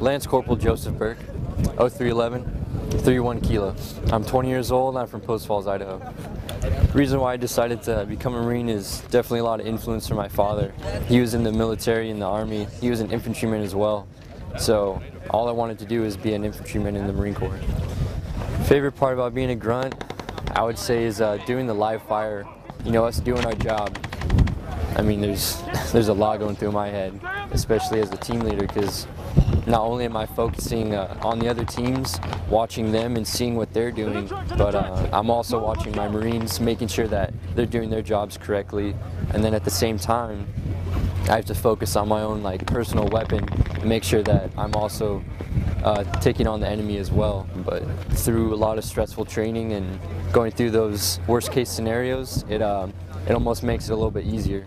Lance Corporal Joseph Burk, 0311, 31 kilo. I'm 20 years old. I'm from Post Falls, Idaho. The reason why I decided to become a Marine is definitely a lot of influence from my father. He was in the military, in the Army. He was an infantryman as well. So all I wanted to do is be an infantryman in the Marine Corps. Favorite part about being a grunt, I would say, is uh, doing the live fire. You know, us doing our job. I mean, there's there's a lot going through my head, especially as a team leader, because not only am I focusing uh, on the other teams, watching them and seeing what they're doing, but uh, I'm also watching my Marines, making sure that they're doing their jobs correctly, and then at the same time, I have to focus on my own like personal weapon and make sure that I'm also uh, taking on the enemy as well. But through a lot of stressful training and going through those worst case scenarios, it uh, it almost makes it a little bit easier.